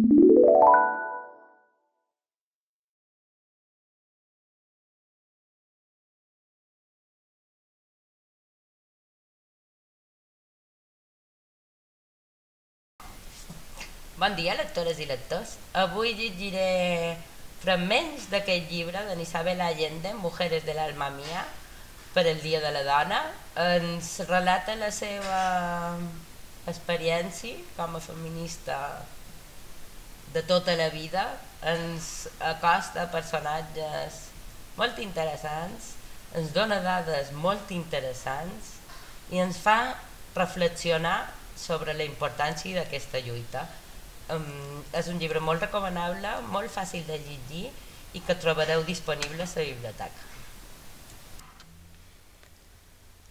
Bon dia, lectores i lectors. Avui llegiré fragments d'aquest llibre de Isabel Allende, Mujeres de l'alma mía, per el Dia de la Dona. Ens relata la seva experiència com a feminista de tota la vida. Ens acosta personatges molt interessants, ens dona dades molt interessants i ens fa reflexionar sobre la importància d'aquesta lluita um, és un llibre molt recomanable, molt fàcil de llegir i que trobareu disponible a la biblioteca.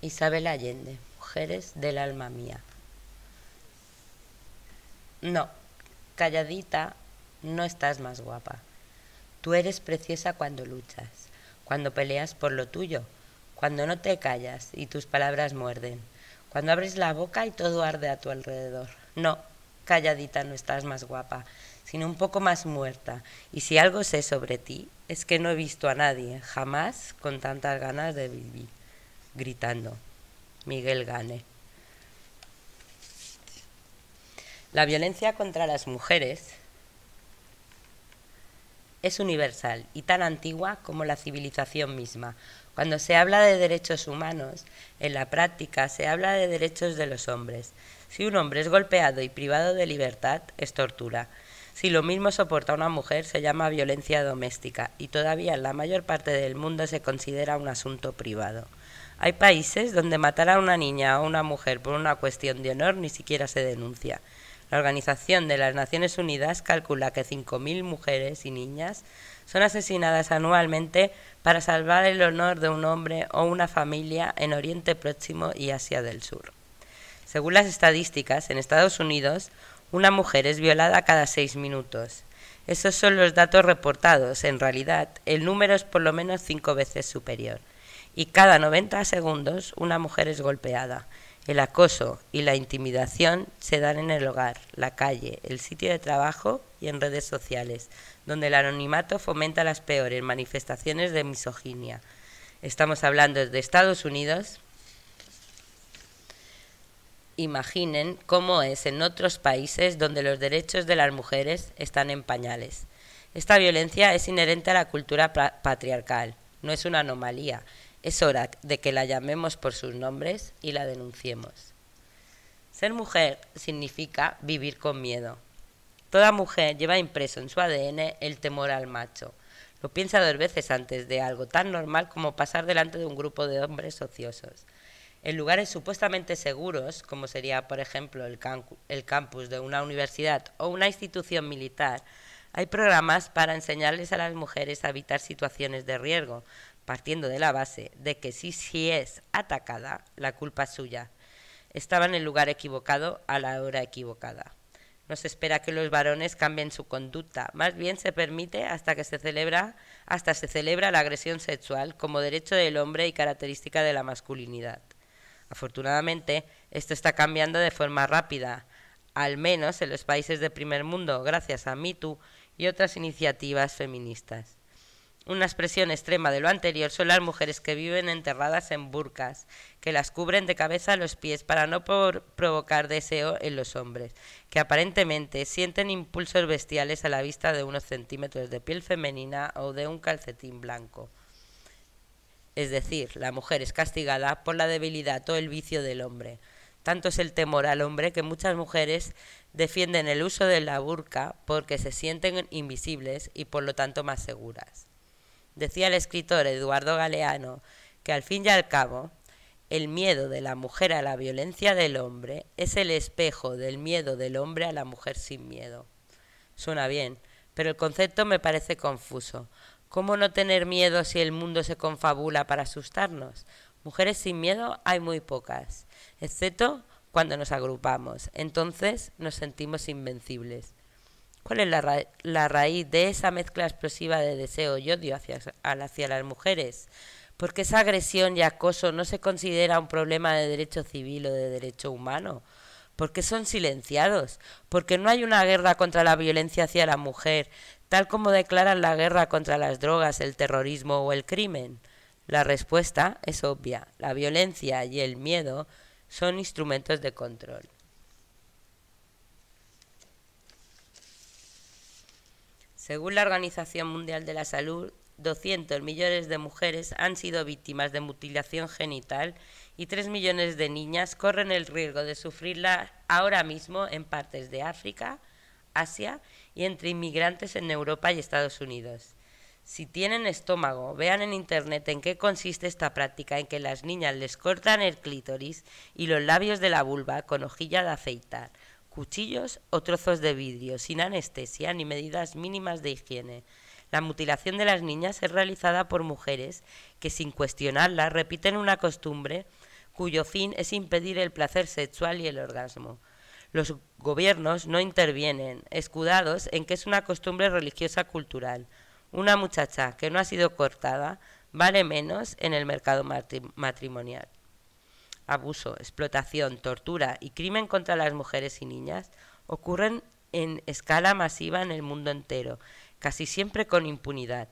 Isabel Allende, Mujeres del alma mía. No, calladita, no estás más guapa. Tú eres preciosa cuando luchas, cuando peleas por lo tuyo, cuando no te callas y tus palabras muerden, cuando abres la boca y todo arde a tu alrededor. No, calladita no estás más guapa, sino un poco más muerta. Y si algo sé sobre ti, es que no he visto a nadie jamás con tantas ganas de vivir. Gritando. Miguel Gane. La violencia contra las mujeres es universal y tan antigua como la civilización misma. Cuando se habla de derechos humanos, en la práctica se habla de derechos de los hombres. Si un hombre es golpeado y privado de libertad, es tortura. Si lo mismo soporta una mujer, se llama violencia doméstica y todavía en la mayor parte del mundo se considera un asunto privado. Hay países donde matar a una niña o una mujer por una cuestión de honor ni siquiera se denuncia. La Organización de las Naciones Unidas calcula que 5.000 mujeres y niñas son asesinadas anualmente para salvar el honor de un hombre o una familia en Oriente Próximo y Asia del Sur. Según las estadísticas, en Estados Unidos, una mujer es violada cada seis minutos. Esos son los datos reportados. En realidad, el número es por lo menos cinco veces superior. Y cada 90 segundos una mujer es golpeada. El acoso y la intimidación se dan en el hogar, la calle, el sitio de trabajo y en redes sociales, donde el anonimato fomenta las peores manifestaciones de misoginia. Estamos hablando de Estados Unidos, imaginen cómo es en otros países donde los derechos de las mujeres están en pañales. Esta violencia es inherente a la cultura patriarcal, no es una anomalía. Es hora de que la llamemos por sus nombres y la denunciemos. Ser mujer significa vivir con miedo. Toda mujer lleva impreso en su ADN el temor al macho. Lo piensa dos veces antes de algo tan normal como pasar delante de un grupo de hombres ociosos. En lugares supuestamente seguros, como sería, por ejemplo, el, campus de una universidad o una institución militar, hay programas para enseñarles a las mujeres a evitar situaciones de riesgo, partiendo de la base de que si, si es atacada, la culpa es suya. Estaba en el lugar equivocado a la hora equivocada. No se espera que los varones cambien su conducta, más bien se permite hasta que se celebra, hasta se celebra la agresión sexual como derecho del hombre y característica de la masculinidad. Afortunadamente, esto está cambiando de forma rápida, al menos en los países de primer mundo, gracias a MeToo y otras iniciativas feministas. Una expresión extrema de lo anterior son las mujeres que viven enterradas en burcas, que las cubren de cabeza a los pies para no provocar deseo en los hombres, que aparentemente sienten impulsos bestiales a la vista de unos centímetros de piel femenina o de un calcetín blanco es decir, la mujer es castigada por la debilidad o el vicio del hombre. Tanto es el temor al hombre que muchas mujeres defienden el uso de la burka porque se sienten invisibles y por lo tanto más seguras. Decía el escritor Eduardo Galeano que al fin y al cabo el miedo de la mujer a la violencia del hombre es el espejo del miedo del hombre a la mujer sin miedo. Suena bien, pero el concepto me parece confuso, ¿Cómo no tener miedo si el mundo se confabula para asustarnos? Mujeres sin miedo hay muy pocas, excepto cuando nos agrupamos. Entonces nos sentimos invencibles. ¿Cuál es la, raíz de esa mezcla explosiva de deseo y odio hacia, las mujeres? Porque esa agresión y acoso no se considera un problema de derecho civil o de derecho humano. ¿Por qué son silenciados? Porque no hay una guerra contra la violencia hacia la mujer, tal como declaran la guerra contra las drogas, el terrorismo o el crimen. La respuesta es obvia. La violencia y el miedo son instrumentos de control. Según la Organización Mundial de la Salud, 200 millones de mujeres han sido víctimas de mutilación genital y 3 millones de niñas corren el riesgo de sufrirla ahora mismo en partes de África, Asia y entre inmigrantes en Europa y Estados Unidos. Si tienen estómago, vean en internet en qué consiste esta práctica en que las niñas les cortan el clítoris y los labios de la vulva con hojilla de afeitar, cuchillos o trozos de vidrio, sin anestesia ni medidas mínimas de higiene. La mutilación de las niñas es realizada por mujeres que sin cuestionarla repiten una costumbre cuyo fin es impedir el placer sexual y el orgasmo. Los gobiernos no intervienen, escudados en que es una costumbre religiosa cultural. Una muchacha que no ha sido cortada vale menos en el mercado matrimonial. Abuso, explotación, tortura y crimen contra las mujeres y niñas ocurren en escala masiva en el mundo entero, casi siempre con impunidad.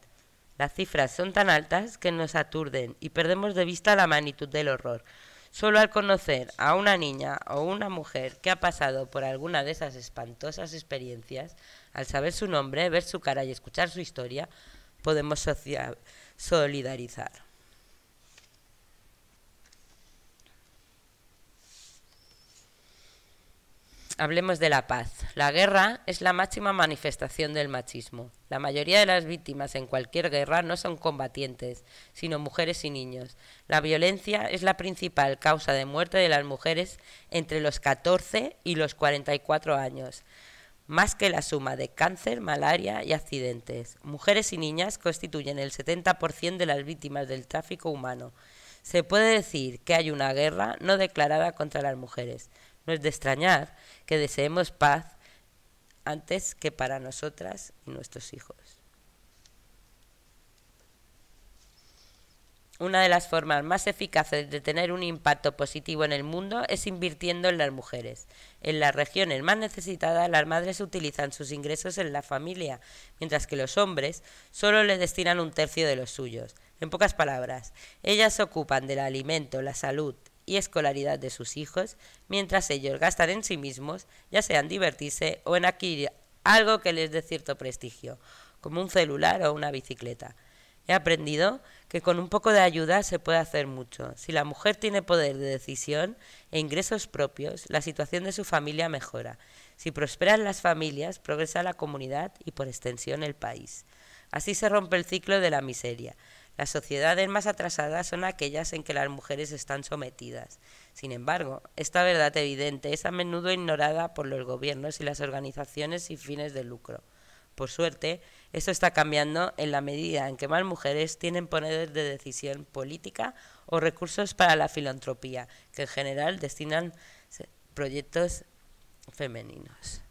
Las cifras son tan altas que nos aturden y perdemos de vista la magnitud del horror. Solo al conocer a una niña o una mujer que ha pasado por alguna de esas espantosas experiencias, al saber su nombre, ver su cara y escuchar su historia, podemos solidarizar. Hablemos de la paz. La guerra es la máxima manifestación del machismo. La mayoría de las víctimas en cualquier guerra no son combatientes, sino mujeres y niños. La violencia es la principal causa de muerte de las mujeres entre los 14 y los 44 años, más que la suma de cáncer, malaria y accidentes. Mujeres y niñas constituyen el 70% de las víctimas del tráfico humano. Se puede decir que hay una guerra no declarada contra las mujeres. No es de extrañar que deseemos paz antes que para nosotras y nuestros hijos. Una de las formas más eficaces de tener un impacto positivo en el mundo es invirtiendo en las mujeres. En las regiones más necesitadas las madres utilizan sus ingresos en la familia, mientras que los hombres solo le destinan un tercio de los suyos. En pocas palabras, ellas se ocupan del alimento, la salud, y escolaridad de sus hijos, mientras ellos gastan en sí mismos, ya sea en divertirse o en adquirir algo que les dé cierto prestigio, como un celular o una bicicleta. He aprendido que con un poco de ayuda se puede hacer mucho. Si la mujer tiene poder de decisión e ingresos propios, la situación de su familia mejora. Si prosperan las familias, progresa la comunidad y por extensión el país. Así se rompe el ciclo de la miseria. Las sociedades más atrasadas son aquellas en que las mujeres están sometidas. Sin embargo, esta verdad evidente es a menudo ignorada por los gobiernos y las organizaciones sin fines de lucro. Por suerte, esto está cambiando en la medida en que más mujeres tienen poder de decisión política o recursos para la filantropía, que en general destinan proyectos femeninos.